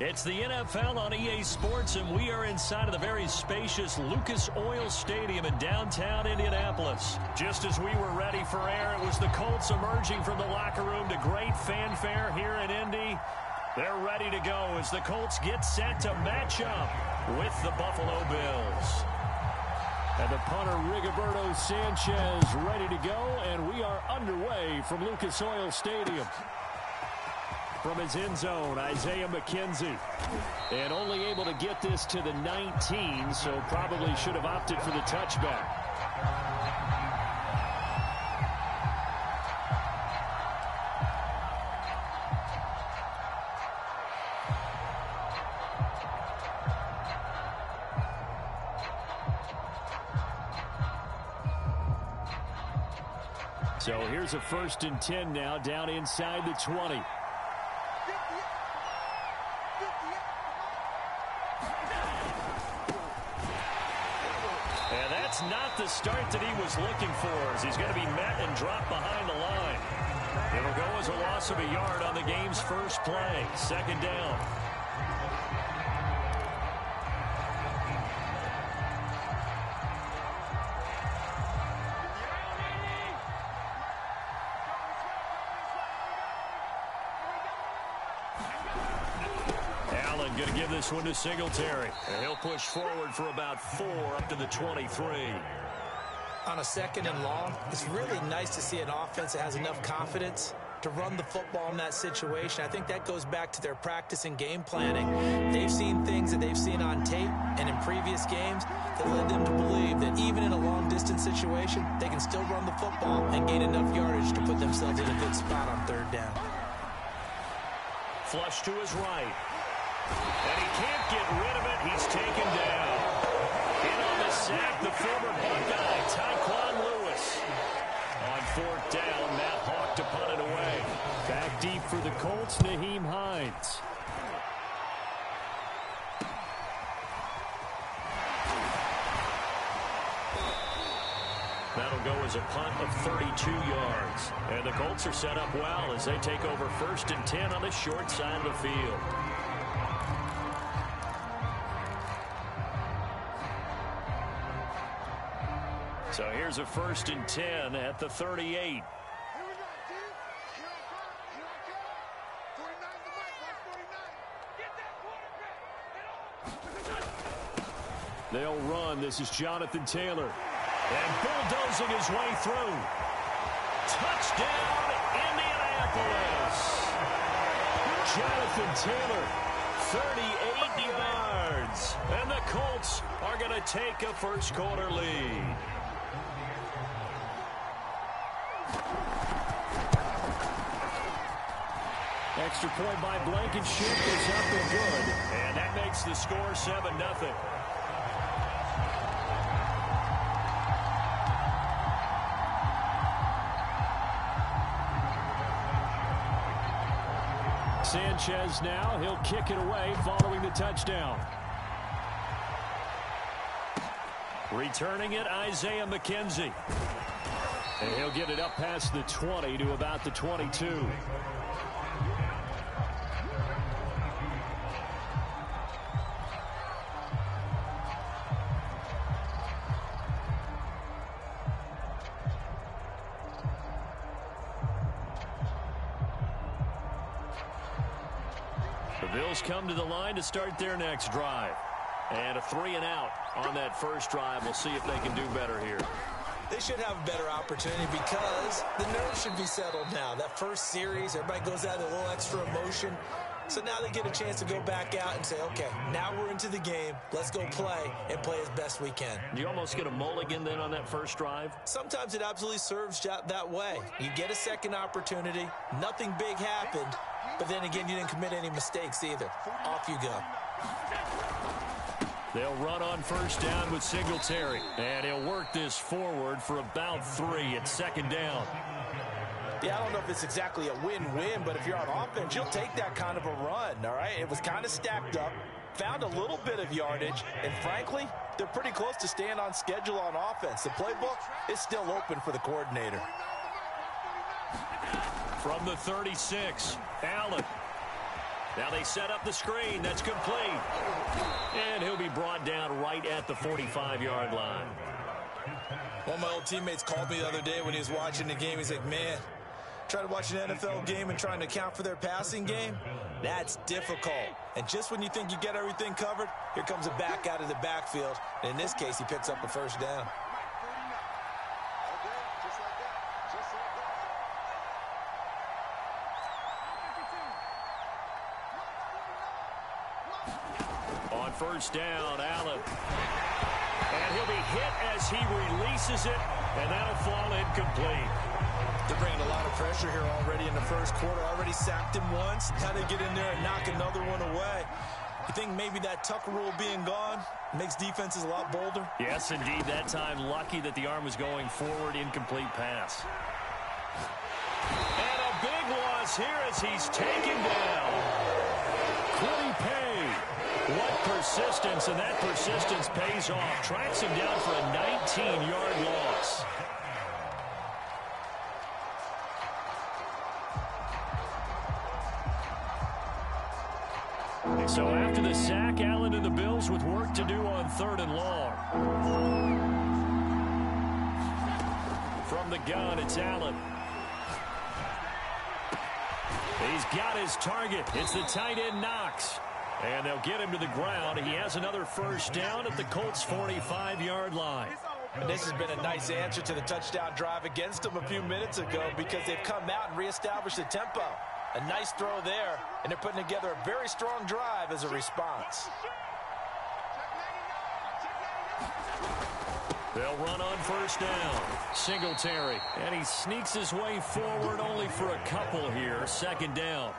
It's the NFL on EA Sports, and we are inside of the very spacious Lucas Oil Stadium in downtown Indianapolis. Just as we were ready for air, it was the Colts emerging from the locker room to great fanfare here in Indy. They're ready to go as the Colts get set to match up with the Buffalo Bills. And the punter, Rigoberto Sanchez, ready to go, and we are underway from Lucas Oil Stadium. From his end zone, Isaiah McKenzie. And only able to get this to the 19, so probably should have opted for the touchback. So here's a first and 10 now down inside the 20. The start that he was looking for as he's going to be met and dropped behind the line. It'll go as a loss of a yard on the game's first play. Second down. Going to give this one to Singletary. And he'll push forward for about four up to the 23. On a second and long, it's really nice to see an offense that has enough confidence to run the football in that situation. I think that goes back to their practice and game planning. They've seen things that they've seen on tape and in previous games that led them to believe that even in a long-distance situation, they can still run the football and gain enough yardage to put themselves in a good spot on third down. Flush to his right. And he can't get rid of it. He's taken down. In on the sack, the former Buckeye, Tyquan Lewis. On fourth down, Matt Haack to punt it away. Back deep for the Colts, Nyheim Hines. That'll go as a punt of 32 yards. And the Colts are set up well as they take over first and 10 on the short side of the field. A first and 10 at the 38. They'll run. This is Jonathan Taylor. And bulldozing his way through. Touchdown, Indianapolis. Jonathan Taylor, 38 yards. And the Colts are going to take a first quarter lead. Extra point by Blankenship is up and good. And that makes the score 7-0. Sanchez now. He'll kick it away following the touchdown. Returning it, Isaiah McKenzie. And he'll get it up past the 20 to about the 22. Come to the line to start their next drive. And a three and out on that first drive. We'll see if they can do better here. They should have a better opportunity because the nerves should be settled now. That first series, everybody goes out with a little extra emotion. So now they get a chance to go back out and say, okay, now we're into the game. Let's go play and play as best we can. You almost get a mulligan then on that first drive? Sometimes it absolutely serves that way. You get a second opportunity. Nothing big happened. But then again, you didn't commit any mistakes either. Off you go. They'll run on first down with Singletary. And he'll work this forward for about three at second down. Yeah, I don't know if it's exactly a win-win, but if you're on offense, you'll take that kind of a run, all right? It was kind of stacked up, found a little bit of yardage, and frankly, they're pretty close to staying on schedule on offense. The playbook is still open for the coordinator. From the 36, Allen. Now they set up the screen. That's complete. And he'll be brought down right at the 45-yard line. One of my old teammates called me the other day when he was watching the game. He's like, man, try to watch an NFL game and trying to account for their passing game? That's difficult. And just when you think you get everything covered, here comes a back out of the backfield. And in this case, he picks up a first down. On first down, Allen. And he'll be hit as he releases it, and that'll fall incomplete. They're bringing a lot of pressure here already in the first quarter. Already sacked him once. How to get in there and knock another one away. You think maybe that Tucker rule being gone makes defenses a lot bolder? Yes, indeed. That time, lucky that the arm was going forward, incomplete pass. And a big loss here as he's taken down. Kwity Paye. What persistence, and that persistence pays off. Tracks him down for a 19-yard loss. So after the sack, Allen and the Bills with work to do on third and long. From the gun, it's Allen. He's got his target. It's the tight end Knox. And they'll get him to the ground. He has another first down at the Colts' 45-yard line. And this has been a nice answer to the touchdown drive against them a few minutes ago because they've come out and reestablished the tempo. A nice throw there, and they're putting together a very strong drive as a response. They'll run on first down. Singletary. And he sneaks his way forward only for a couple here. Second down.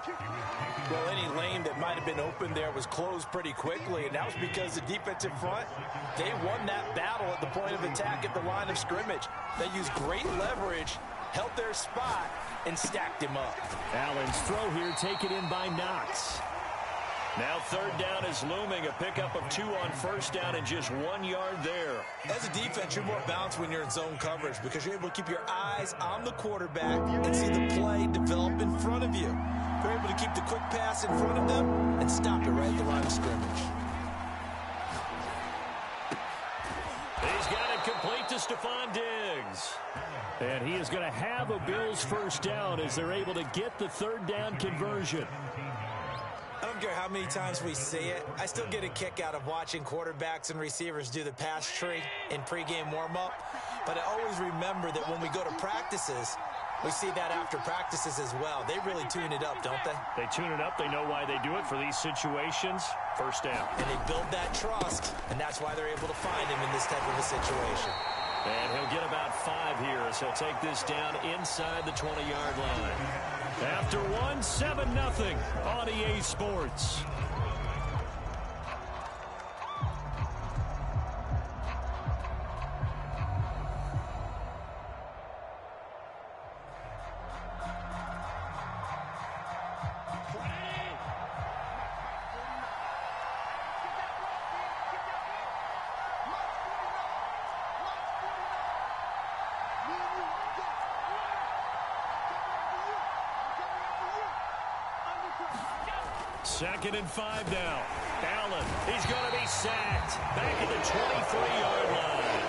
Well, any lane that might have been open there was closed pretty quickly, and that was because the defensive front, they won that battle at the point of attack at the line of scrimmage. They used great leverage, held their spot, and stacked him up. Allen's throw here taken in by Knox. Now third down is looming. A pickup of two on first down and just one yard there. As a defense, you're more balanced when you're in zone coverage because you're able to keep your eyes on the quarterback and see the play develop in front of you. They're able to keep the quick pass in front of them and stop it right at the line of scrimmage. He's got it complete to Stefon Diggs. And he is going to have a Bills first down as they're able to get the third down conversion. Care how many times we see it. I still get a kick out of watching quarterbacks and receivers do the pass tree in pregame warm-up. But I always remember that when we go to practices, we see that after practices as well. They really tune it up, don't they? They tune it up. They know why they do it for these situations. First down. And they build that trust, and that's why they're able to find him in this type of a situation. And he'll get about five here as he'll take this down inside the 20-yard line. After one, 7-0 on EA Sports. Second and five now. Allen, he's going to be sacked. Back at the 23-yard line.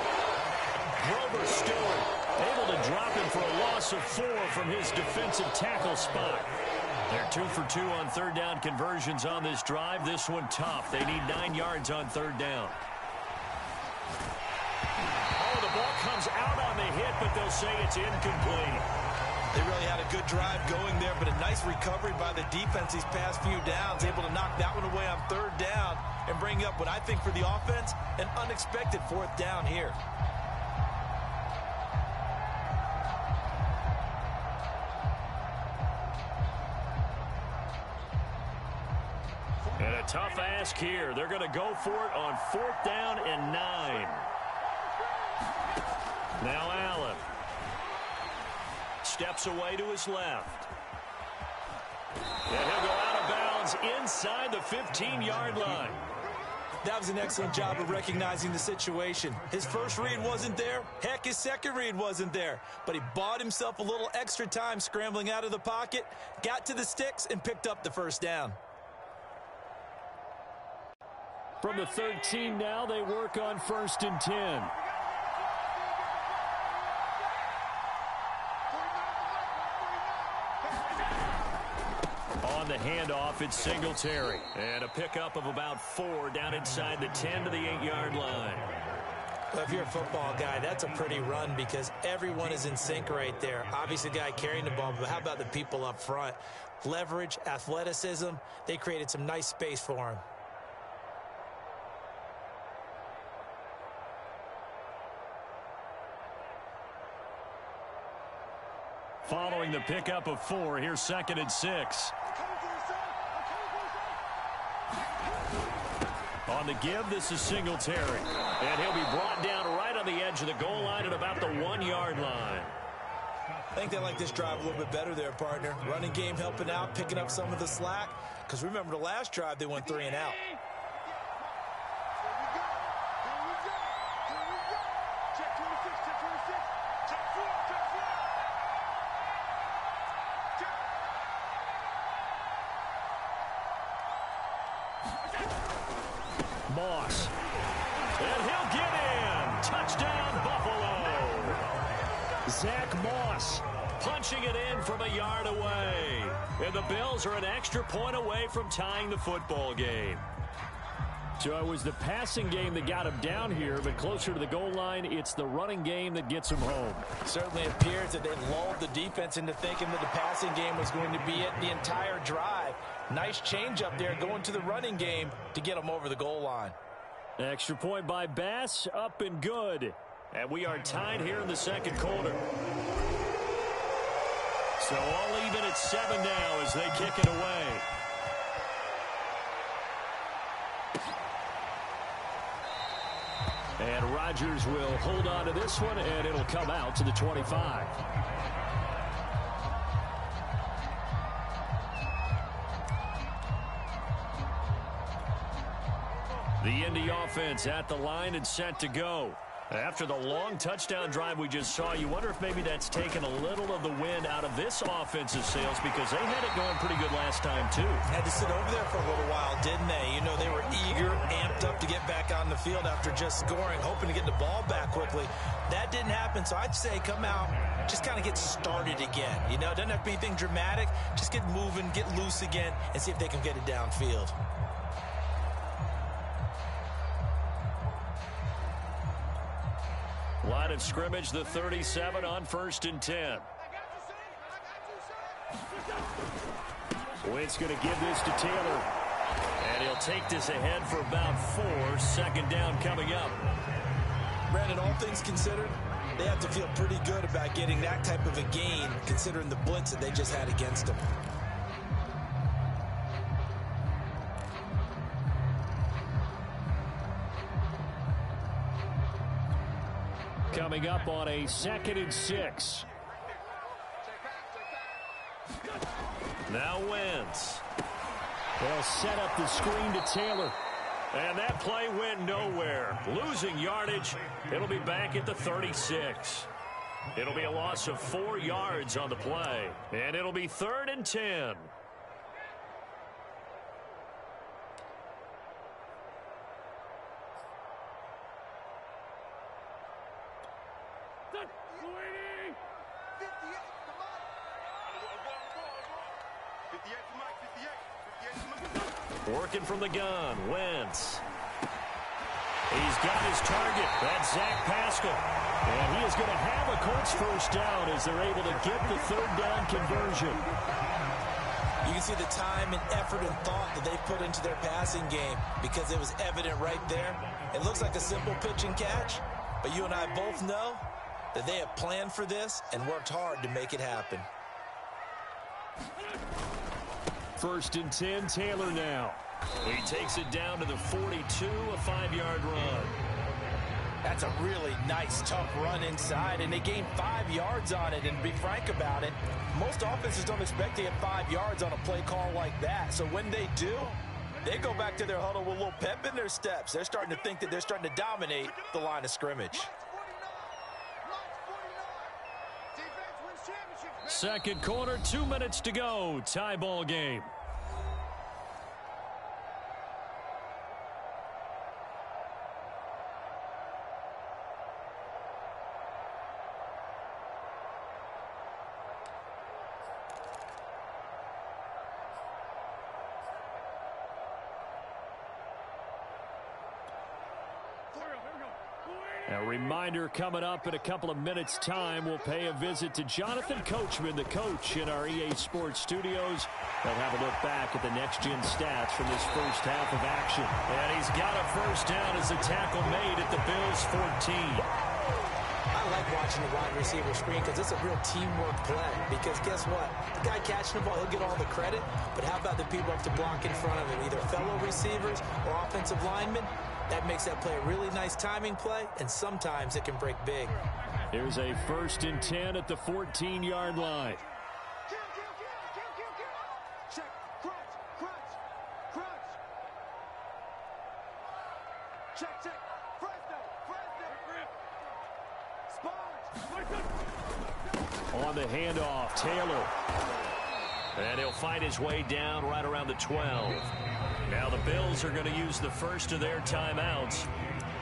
Grover Stewart able to drop him for a loss of four from his defensive tackle spot. They're two for two on third down conversions on this drive. This one tough. They need nine yards on third down. Oh, the ball comes out on the hit, but they'll say it's incomplete. They really had a good drive going there, but a nice recovery by the defense these past few downs, able to knock that one away on third down and bring up what I think for the offense, an unexpected fourth down here. And a tough ask here. They're going to go for it on fourth down and nine. Now Allen. Steps away to his left. And he'll go out of bounds inside the 15-yard line. That was an excellent job of recognizing the situation. His first read wasn't there. Heck, his second read wasn't there. But he bought himself a little extra time scrambling out of the pocket, got to the sticks, and picked up the first down. From the 13 now, they work on first and 10. On the handoff, it's Singletary. And a pickup of about four down inside the 10 to the 8-yard line. Well, if you're a football guy, that's a pretty run because everyone is in sync right there. Obviously, the guy carrying the ball, but how about the people up front? Leverage, athleticism, they created some nice space for him. Following the pickup of four, here's second and six. On the give, this is Singletary. And he'll be brought down right on the edge of the goal line at about the one-yard line. I think they like this drive a little bit better there, partner. Running game helping out, picking up some of the slack. Because remember, the last drive, they went three and out. From tying the football game. So it was the passing game that got him down here, but closer to the goal line, it's the running game that gets him home. Certainly appears that they lulled the defense into thinking that the passing game was going to be it the entire drive. Nice change up there going to the running game to get them over the goal line. Extra point by Bass, up and good. And we are tied here in the second quarter. So all even at seven now as they kick it away. And Rodgers will hold on to this one, and it'll come out to the 25. The Indy offense at the line and set to go. After the long touchdown drive we just saw, you wonder if maybe that's taken a little of the wind out of this offensive sails because they had it going pretty good last time, too. Had to sit over there for a little while, didn't they? You know, they were eager, amped up to get back on the field after just scoring, hoping to get the ball back quickly. That didn't happen, so I'd say come out, just kind of get started again. You know, it doesn't have to be anything dramatic. Just get moving, get loose again, and see if they can get it downfield. Line of scrimmage, the 37 on first and 10. Wentz going to give this to Taylor. And he'll take this ahead for about four. Second down coming up. Brandon, all things considered, they have to feel pretty good about getting that type of a gain considering the blitz that they just had against them. Coming up on a second and six. Now Wentz. They'll set up the screen to Taylor. And that play went nowhere. Losing yardage. It'll be back at the 36. It'll be a loss of four yards on the play. And it'll be third and 10. Working from the gun, Wentz. He's got his target. That's Zach Pascal. And he is going to have a Colts first down as they're able to get the third down conversion. You can see the time and effort and thought that they put into their passing game because it was evident right there. It looks like a simple pitch and catch, but you and I both know that they have planned for this and worked hard to make it happen. First and 10, Taylor now. He takes it down to the 42, a five-yard run. That's a really nice, tough run inside, and they gained five yards on it. And to be frank about it, most offenses don't expect to get five yards on a play call like that. So when they do, they go back to their huddle with a little pep in their steps. They're starting to think that they're starting to dominate the line of scrimmage. Second quarter, two minutes to go. Tie ball game. A reminder coming up in a couple of minutes' time, we'll pay a visit to Jonathan Coachman, the coach in our EA Sports studios. They'll have a look back at the next-gen stats from this first half of action. And he's got a first down as a tackle made at the Bills' 14. I like watching the wide receiver screen because it's a real teamwork play. Because guess what? The guy catching the ball, he'll get all the credit. But how about the people up to block in front of him? Either fellow receivers or offensive linemen. That makes that play a really nice timing play, and sometimes it can break big. Here's a first and 10 at the 14-yard line. On the handoff, Taylor. And he'll find his way down right around the 12. Now the Bills are going to use the first of their timeouts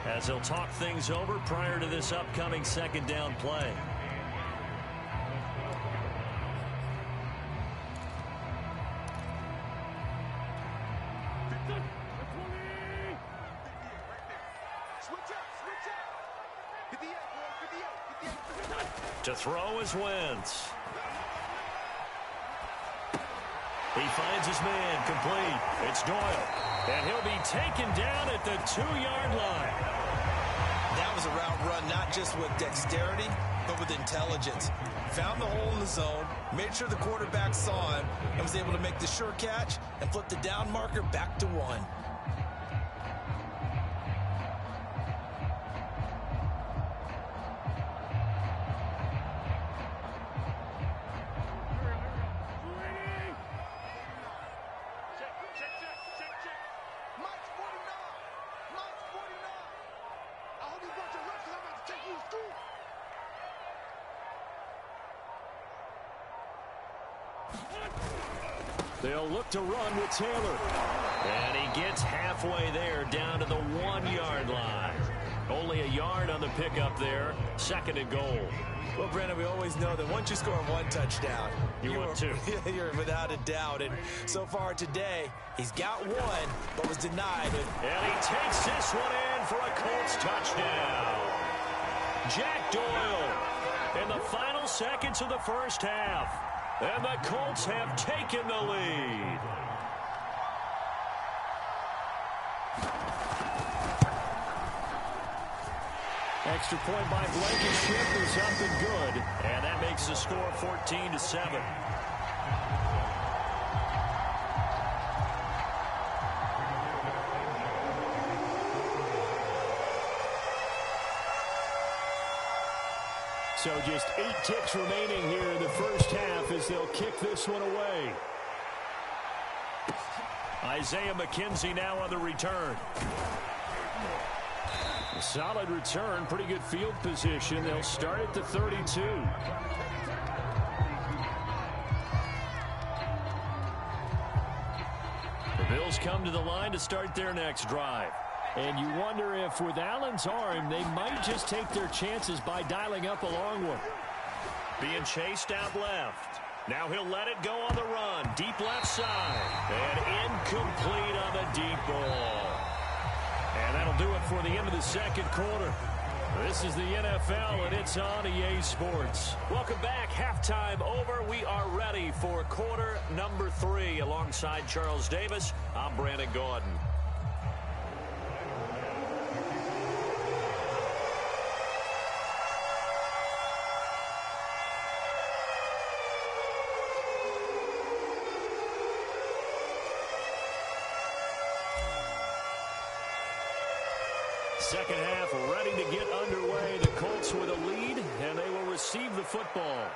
as they'll talk things over prior to this upcoming second down play. To throw is Wentz. He finds his man complete. It's Doyle. And he'll be taken down at the two-yard line. That was a route run not just with dexterity, but with intelligence. Found the hole in the zone, made sure the quarterback saw him, and was able to make the sure catch and flip the down marker back to one. They'll look to run with Taylor. And he gets halfway there down to the one-yard line. Only a yard on the pickup there. Second and goal. Well, Brandon, we always know that once you score one touchdown, you, you want two. You're without a doubt. And so far today, he's got one, but was denied. And he takes this one in for a Colts touchdown. Jack Doyle in the final seconds of the first half. And the Colts have taken the lead. Extra point by Blankenship is up and good. And that makes the score 14 to 7. Just eight ticks remaining here in the first half as they'll kick this one away. Isaiah McKenzie now on the return. A solid return, pretty good field position. They'll start at the 32. The Bills come to the line to start their next drive. And you wonder if with Allen's arm, they might just take their chances by dialing up a long one. Being chased out left. Now he'll let it go on the run. Deep left side. And incomplete on the deep ball. And that'll do it for the end of the second quarter. This is the NFL, and it's on EA Sports. Welcome back. Halftime over. We are ready for quarter number three. Alongside Charles Davis, I'm Brandon Gaudin. Football.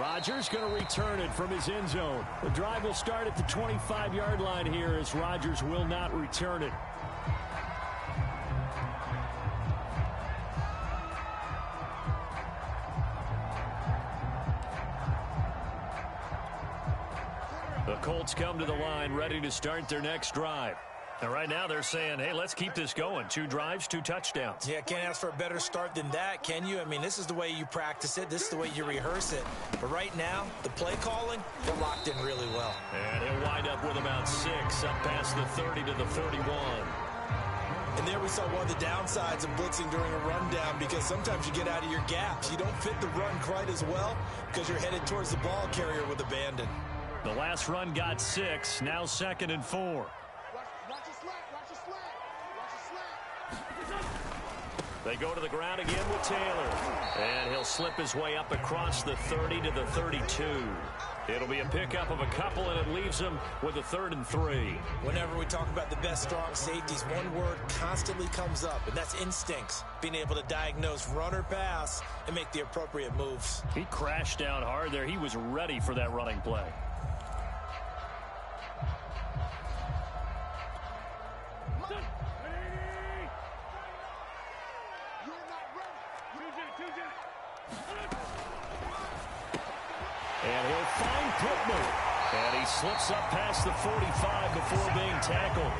Rodgers going to return it from his end zone. The drive will start at the 25-yard line here as Rodgers will not return it. The Colts come to the line ready to start their next drive. And right now they're saying, hey, let's keep this going. Two drives, two touchdowns. Yeah, can't ask for a better start than that, can you? I mean, this is the way you practice it. This is the way you rehearse it. But right now, the play calling, they're locked in really well. And he'll wind up with about six, up past the 30 to the 31. And there we saw one of the downsides of blitzing during a rundown because sometimes you get out of your gaps. You don't fit the run quite as well because you're headed towards the ball carrier with abandon. The last run got six, now second and four. They go to the ground again with Taylor. And he'll slip his way up across the 30 to the 32. It'll be a pickup of a couple, and it leaves him with a third and three. Whenever we talk about the best strong safeties, one word constantly comes up, and that's instincts. Being able to diagnose run or pass and make the appropriate moves. He crashed down hard there. He was ready for that running play. And he'll find Pittman. And he slips up past the 45 before being tackled.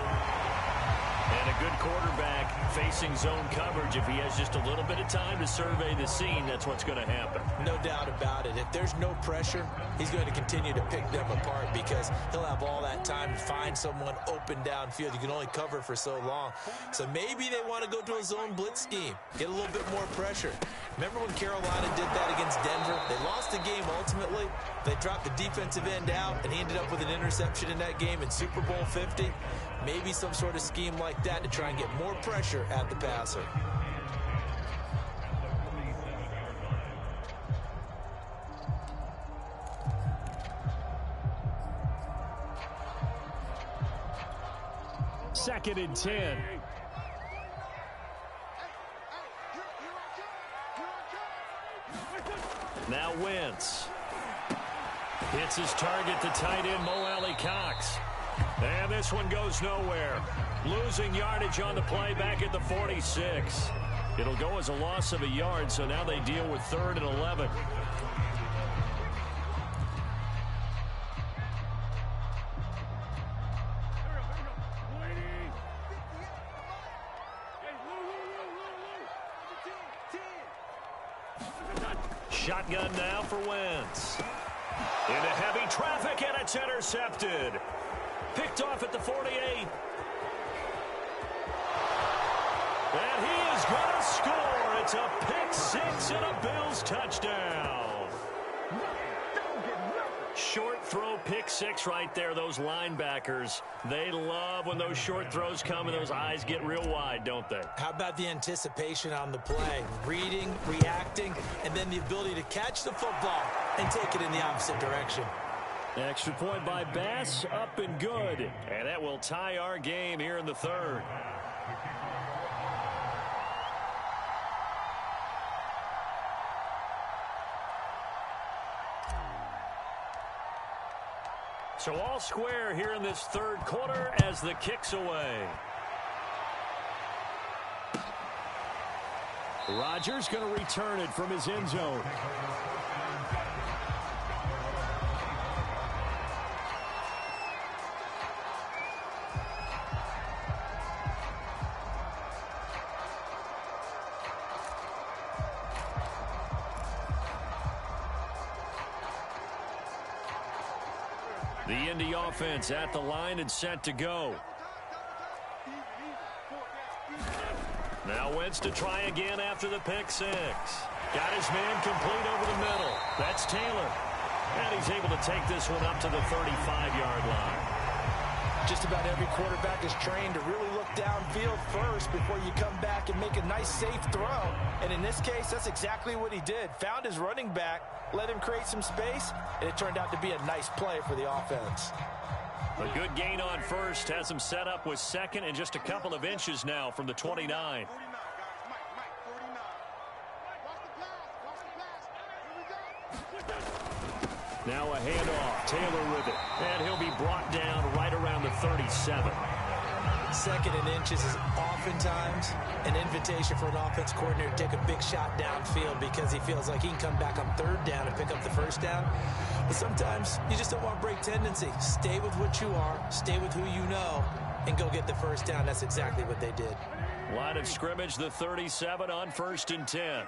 And a good quarterback facing zone coverage. If he has just a little bit of time to survey the scene, that's what's going to happen. No doubt about it. If there's no pressure, he's going to continue to pick them apart because he'll have all that time to find someone open downfield. You can only cover for so long. So maybe they want to go to a zone blitz scheme, get a little bit more pressure. Remember when Carolina did that against Denver? They lost the game ultimately. They dropped the defensive end out, and he ended up with an interception in that game in Super Bowl 50. Maybe some sort of scheme like that to try and get more pressure at the passer. Second and 10. Hits his target to tight end Mo Alie-Cox. And this one goes nowhere. Losing yardage on the play back at the 46. It'll go as a loss of a yard, so now they deal with third and 11. Shotgun now for Wentz. Into heavy traffic, and it's intercepted. Picked off at the 48. And he is going to score. It's a pick six and a Bills touchdown. Short throw pick six right there. Those linebackers, they love when those short throws come and those eyes get real wide, don't they? How about the anticipation on the play? Reading, reacting, and then the ability to catch the football and take it in the opposite direction. Extra point by Bass, up and good. And that will tie our game here in the third. So all square here in this third quarter as the kicks away. Rodgers going to return it from his end zone. The Indy offense at the line and set to go. Now Wentz to try again after the pick six. Got his man complete over the middle. That's Taylor. And he's able to take this one up to the 35-yard line. Just about every quarterback is trained to really look downfield first before you come back and make a nice, safe throw. And in this case, that's exactly what he did. Found his running back, let him create some space, and it turned out to be a nice play for the offense. A good gain on first has him set up with second and just a couple of inches now from the 29. Now a handoff. Taylor with it. And he'll be brought down right around the 37. Second and inches is oftentimes an invitation for an offense coordinator to take a big shot downfield because he feels like he can come back on third down and pick up the first down. But sometimes you just don't want to break tendency. Stay with what you are, stay with who you know, and go get the first down. That's exactly what they did. Line of scrimmage, the 37 on first and 10.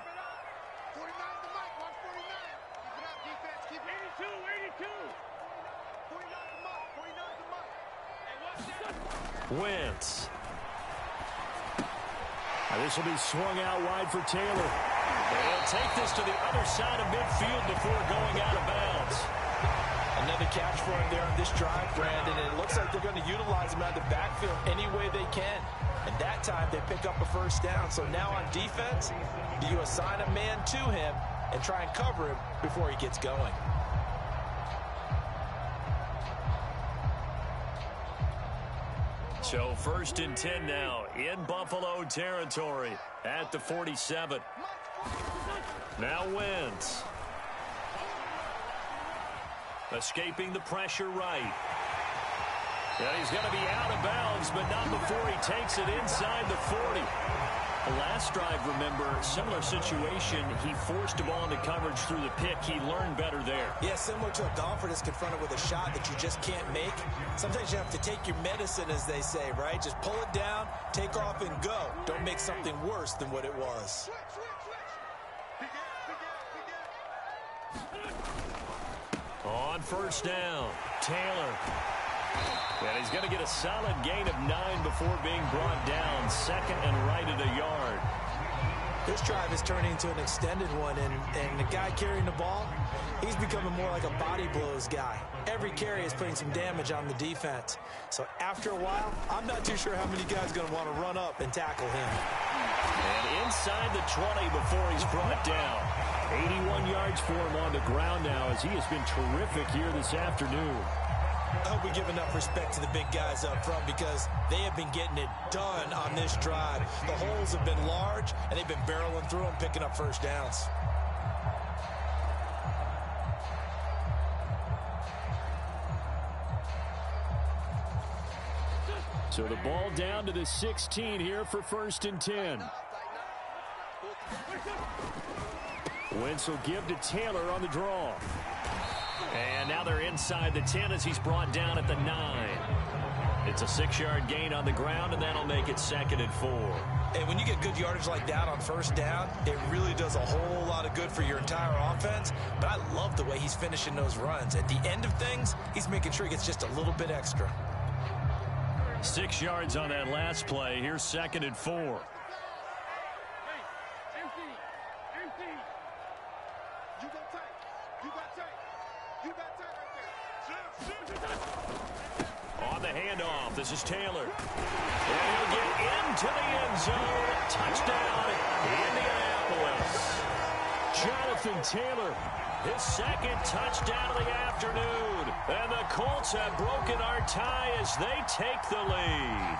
Wentz. Now this will be swung out wide for Taylor. They'll take this to the other side of midfield before going out of bounds. Another catch for him there on this drive, Brandon, and it looks like they're going to utilize him out of the backfield any way they can. And that time they pick up a first down. So now on defense, do you assign a man to him and try and cover him before he gets going? So first and 10 now in Buffalo territory at the 47. Now Wentz. Escaping the pressure right. Yeah, he's going to be out of bounds, but not before he takes it inside the 40. The last drive, remember, similar situation. He forced a ball into coverage through the pick. He learned better there. Yeah, similar to a golfer that's confronted with a shot that you just can't make. Sometimes you have to take your medicine, as they say, right? Just pull it down, take off, and go. Don't make something worse than what it was. On first down, Taylor. And he's going to get a solid gain of nine before being brought down. Second and right at a yard. This drive is turning into an extended one, and, and the guy carrying the ball, he's becoming more like a body blows guy. Every carry is putting some damage on the defense. So after a while, I'm not too sure how many guys are going to want to run up and tackle him. And inside the 20 before he's brought down. 81 yards for him on the ground now as he has been terrific here this afternoon. I hope we give enough respect to the big guys up front because they have been getting it done on this drive. The holes have been large, and they've been barreling through them, picking up first downs. So the ball down to the 16 here for first and 10. Wentz will give to Taylor on the draw. And now they're inside the 10 as he's brought down at the 9. It's a six-yard gain on the ground, and that'll make it second and four. And when you get good yardage like that on first down, it really does a whole lot of good for your entire offense. But I love the way he's finishing those runs. At the end of things, he's making sure he gets just a little bit extra. Six yards on that last play. Here's second and four. On the handoff, this is Taylor. And he'll get into the end zone. Touchdown, in Indianapolis. Jonathan Taylor, his second touchdown of the afternoon. And the Colts have broken our tie as they take the lead.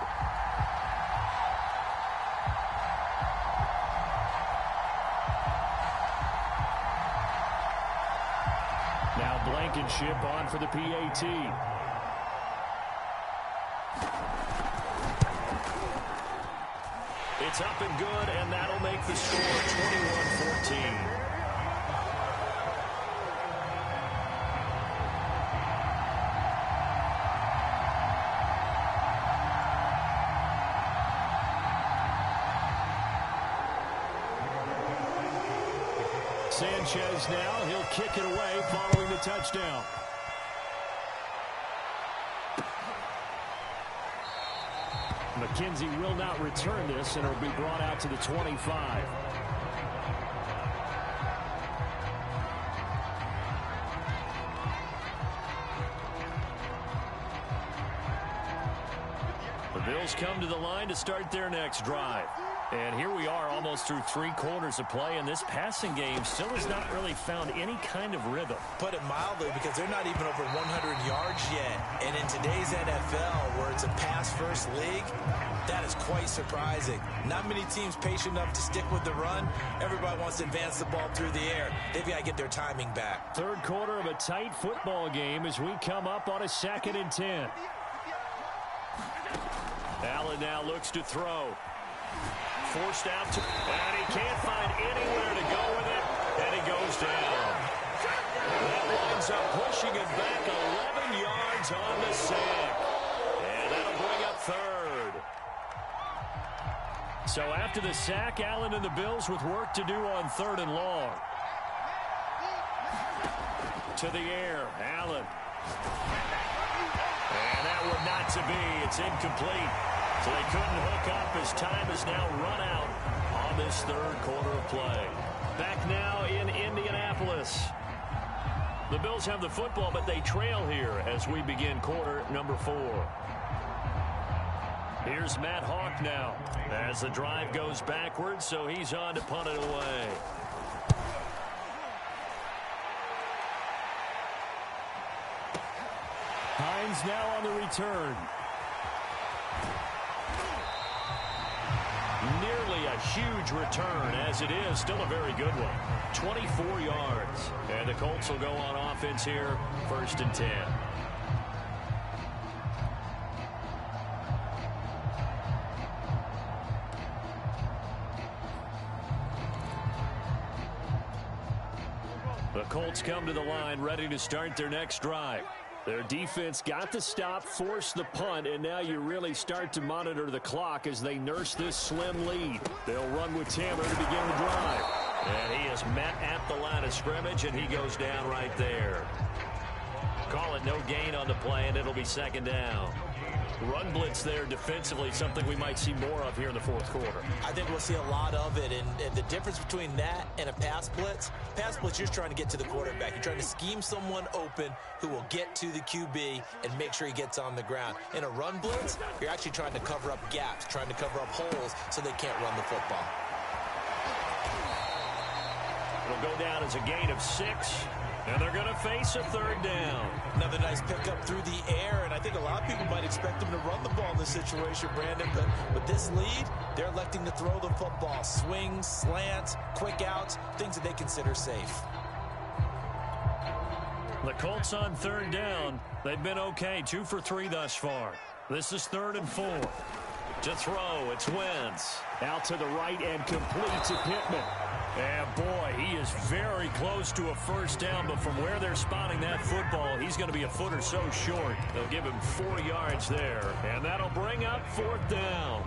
Now Blankenship on for the PAT. It's up and good, and that'll make the score 21-14. Sanchez now. He'll kick it away following the touchdown. McKenzie will not return this, and it'll be brought out to the 25. The Bills come to the line to start their next drive. And here we are almost through three quarters of play, and this passing game still has not really found any kind of rhythm. Put it mildly, because they're not even over 100 yards yet. And in today's NFL, where it's a pass-first league, that is quite surprising. Not many teams patient enough to stick with the run. Everybody wants to advance the ball through the air. They've got to get their timing back. Third quarter of a tight football game as we come up on a second and 10. Allen now looks to throw. Forced out to, and he can't find anywhere to go with it, and he goes down. That winds up pushing it back 11 yards on the sack. And that'll bring up third. So after the sack, Allen and the Bills with work to do on third and long. To the air, Allen. And that would not to be. It's incomplete. So they couldn't hook up as time has now run out on this third quarter of play. Back now in Indianapolis. The Bills have the football, but they trail here as we begin quarter number four. Here's Matt Haack now as the drive goes backwards, so he's on to punt it away. Hines now on the return. A huge return, as it is still a very good one. 24 yards. And the Colts will go on offense here, first and 10. The Colts come to the line ready to start their next drive. Their defense got the stop, forced the punt, and now you really start to monitor the clock as they nurse this slim lead. They'll run with Tammer to begin the drive. And he is met at the line of scrimmage, and he goes down right there. Call it no gain on the play, and it'll be second down. Run blitz there defensively, something we might see more of here in the fourth quarter. I think we'll see a lot of it, and, and, the difference between that and a pass blitz, pass blitz, you're trying to get to the quarterback. You're trying to scheme someone open who will get to the QB and make sure he gets on the ground. In a run blitz, you're actually trying to cover up gaps, trying to cover up holes so they can't run the football. It'll go down as a gain of six. And they're going to face a third down. Another nice pickup through the air, and I think a lot of people might expect them to run the ball in this situation, Brandon, but with this lead, they're electing to throw the football. Swings, slants, quick outs, things that they consider safe. The Colts on third down. They've been okay, two for three thus far. This is third and four. To throw, it's Wentz. Out to the right and complete to Pittman. And boy, he is very close to a first down, but from where they're spotting that football, he's going to be a foot or so short. They'll give him four yards there, and that'll bring up fourth down.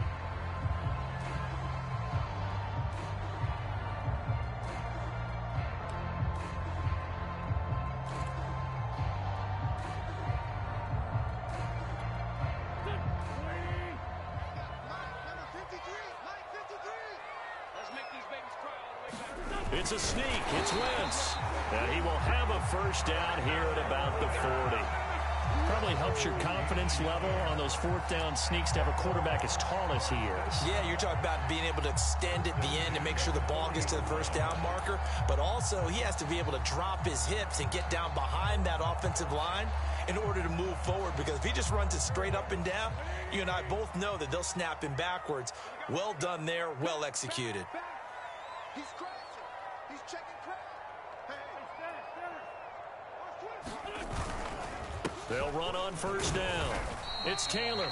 Confidence level on those fourth down sneaks to have a quarterback as tall as he is. Yeah, you're talking about being able to extend at the end and make sure the ball gets to the first down marker. But also, he has to be able to drop his hips and get down behind that offensive line in order to move forward because if he just runs it straight up and down, you and I both know that they'll snap him backwards. Well done there, well executed. He's They'll run on first down. It's Taylor.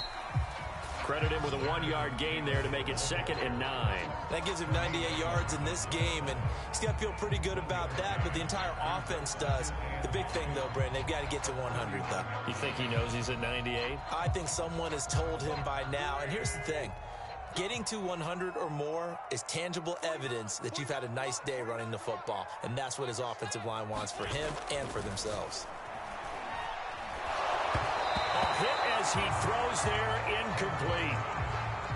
Credit him with a one-yard gain there to make it second and nine. That gives him 98 yards in this game, and he's got to feel pretty good about that, but the entire offense does. The big thing, though, Brandon, they've got to get to 100, though. You think he knows he's at 98? I think someone has told him by now, and here's the thing. Getting to 100 or more is tangible evidence that you've had a nice day running the football, and that's what his offensive line wants for him and for themselves. A hit as he throws there, incomplete.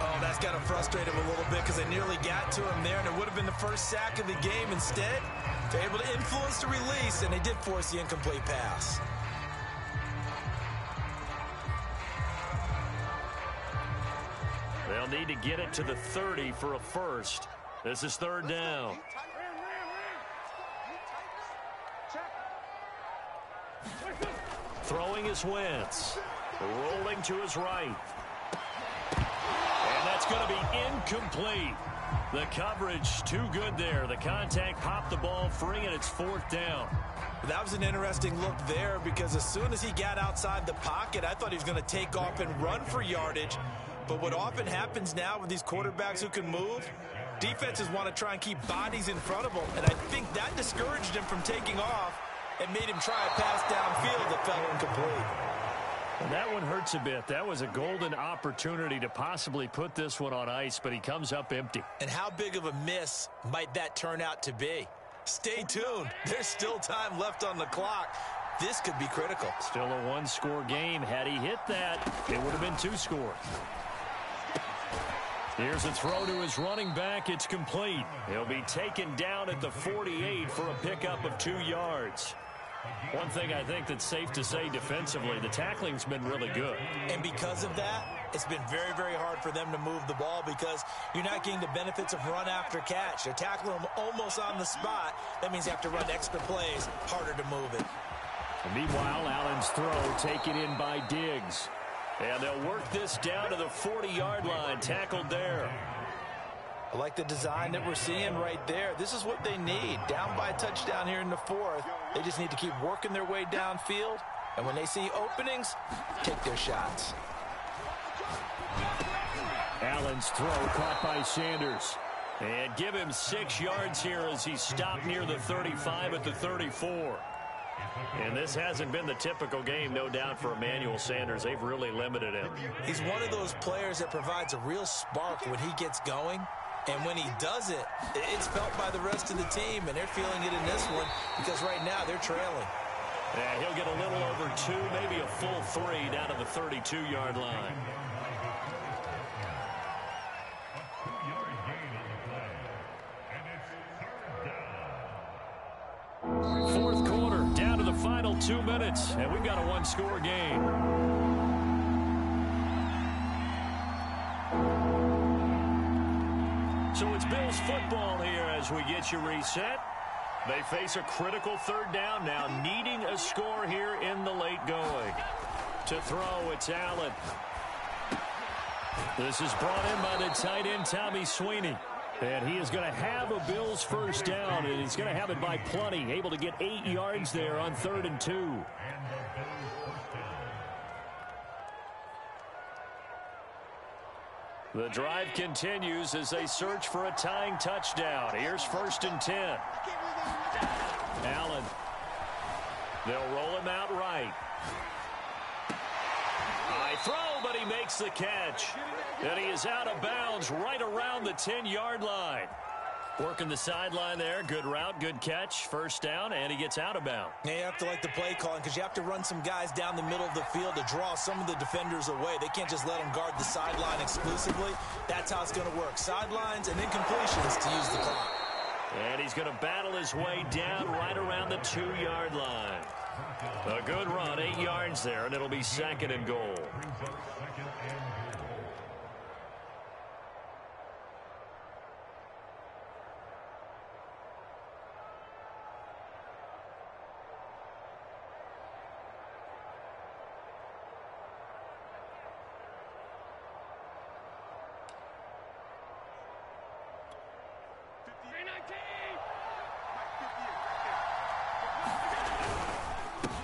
Oh, that's got to frustrate him a little bit because they nearly got to him there, and it would have been the first sack of the game. Instead, they're able to influence the release, and they did force the incomplete pass. They'll need to get it to the 30 for a first. This is third down. Throwing his Wentz. Rolling to his right. And that's going to be incomplete. The coverage too good there. The contact popped the ball free, and it's fourth down. That was an interesting look there because as soon as he got outside the pocket, I thought he was going to take off and run for yardage. But what often happens now with these quarterbacks who can move, defenses want to try and keep bodies in front of them, and I think that discouraged him from taking off and made him try a pass downfield that fell incomplete. And that one hurts a bit. That was a golden opportunity to possibly put this one on ice, but he comes up empty. And how big of a miss might that turn out to be? Stay tuned. There's still time left on the clock. This could be critical. Still a one-score game. Had he hit that, it would have been two scores. Here's a throw to his running back. It's complete. He'll be taken down at the 48 for a pickup of two yards. One thing I think that's safe to say defensively, the tackling's been really good. And because of that, it's been very, very hard for them to move the ball because you're not getting the benefits of run after catch. They're tackling them almost on the spot. That means you have to run extra plays, harder to move it. meanwhile, Allen's throw taken in by Diggs. And they'll work this down to the 40-yard line, tackled there. I like the design that we're seeing right there. This is what they need. Down by a touchdown here in the fourth. They just need to keep working their way downfield. And when they see openings, take their shots. Allen's throw caught by Sanders. And give him six yards here as he stopped near the 35 at the 34. And this hasn't been the typical game, no doubt, for Emmanuel Sanders. They've really limited him. He's one of those players that provides a real spark when he gets going. And when he does it, it's felt by the rest of the team, and they're feeling it in this one because right now they're trailing. Yeah, he'll get a little over two, maybe a full three down to the 32-yard line. Fourth quarter, down to the final two minutes, and we've got a one-score game. Football here as we get you reset. They face a critical third down now, needing a score here in the late going. To throw, it's Allen. This is brought in by the tight end, Tommy Sweeney. And he is going to have a Bills first down, and he's going to have it by plenty. Able to get eight yards there on third and two. The drive continues as they search for a tying touchdown. Here's first and ten. Allen. They'll roll him out right. High throw, but he makes the catch. And he is out of bounds right around the 10-yard line. Working the sideline there. Good route, good catch. First down, and he gets out of bounds. Yeah, you have to like the play calling because you have to run some guys down the middle of the field to draw some of the defenders away. They can't just let them guard the sideline exclusively. That's how it's going to work. Sidelines and incompletions to use the clock. And he's going to battle his way down right around the two-yard line. A good run, eight yards there, and it'll be second and goal.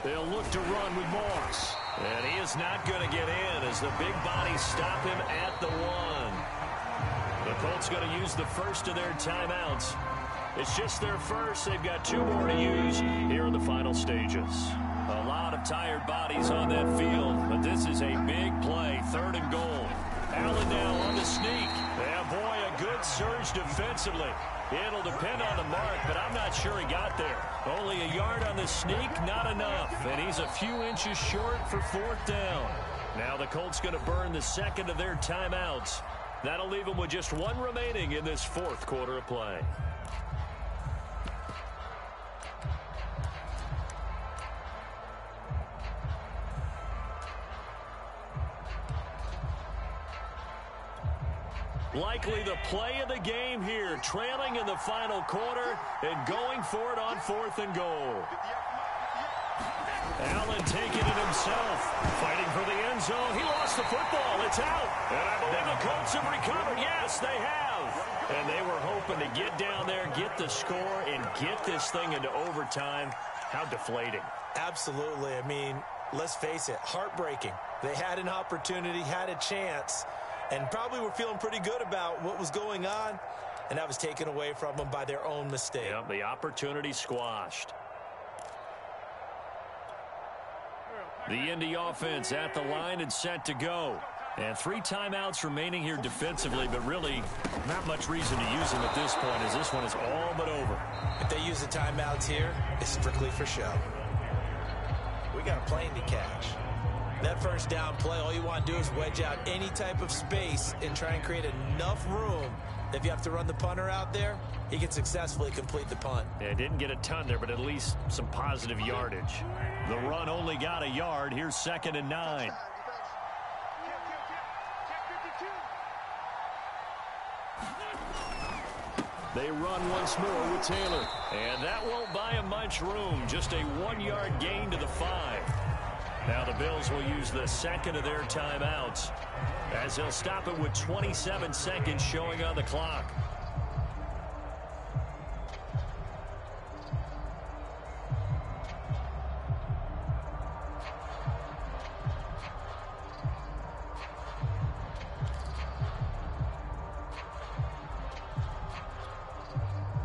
They'll look to run with Moss. And he is not going to get in as the big bodies stop him at the one. The Colts going to use the first of their timeouts. It's just their first. They've got two more to use here in the final stages. A lot of tired bodies on that field, but this is a big play. Third and goal. Allen now on the sneak. Yeah, boy, a good surge defensively. It'll depend on the mark, but I'm not sure he got there. Only a yard on the sneak, not enough. And he's a few inches short for fourth down. Now the Colts going to burn the second of their timeouts. That'll leave them with just one remaining in this fourth quarter of play. Likely the play of the game here, trailing in the final quarter and going for it on fourth and goal. Allen taking it himself, fighting for the end zone. He lost the football. It's out. And I believe the Colts have recovered. Yes, they have. And they were hoping to get down there, get the score, and get this thing into overtime. How deflating. Absolutely. I mean, let's face it, heartbreaking. They had an opportunity, had a chance, and probably were feeling pretty good about what was going on, and that was taken away from them by their own mistake. The opportunity squashed. The Indy offense at the line and set to go. And three timeouts remaining here defensively, but really not much reason to use them at this point as this one is all but over. If they use the timeouts here, it's strictly for show. We got a plane to catch. That first down play, all you want to do is wedge out any type of space and try and create enough room. If you have to run the punter out there, he can successfully complete the punt. Yeah, didn't get a ton there, but at least some positive yardage. The run only got a yard. Here's second and nine. They run once more with Taylor. And that won't buy him much room. Just a one-yard gain to the five. Now the Bills will use the second of their timeouts as they'll stop it with 27 seconds showing on the clock.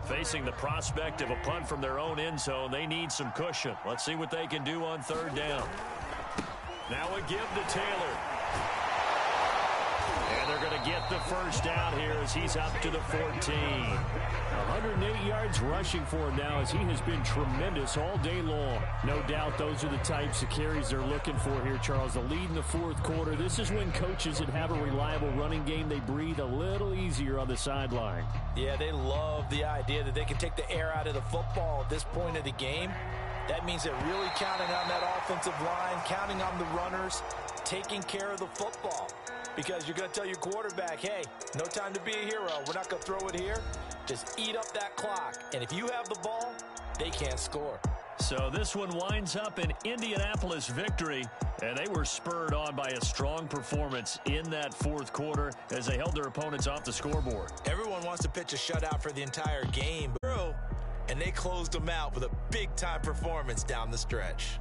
Facing the prospect of a punt from their own end zone, they need some cushion. Let's see what they can do on third down. Now a give to Taylor. And they're going to get the first down here as he's up to the 14. 108 yards rushing for him now as he has been tremendous all day long. No doubt those are the types of carries they're looking for here, Charles. The lead in the fourth quarter. This is when coaches that have a reliable running game, they breathe a little easier on the sideline. Yeah, they love the idea that they can take the air out of the football at this point of the game. That means they're really counting on that offensive line, counting on the runners, taking care of the football. Because you're going to tell your quarterback, hey, no time to be a hero. We're not going to throw it here. Just eat up that clock. And if you have the ball, they can't score. So this one winds up an Indianapolis victory, and they were spurred on by a strong performance in that fourth quarter as they held their opponents off the scoreboard. Everyone wants to pitch a shutout for the entire game, and they closed them out with a big-time performance down the stretch.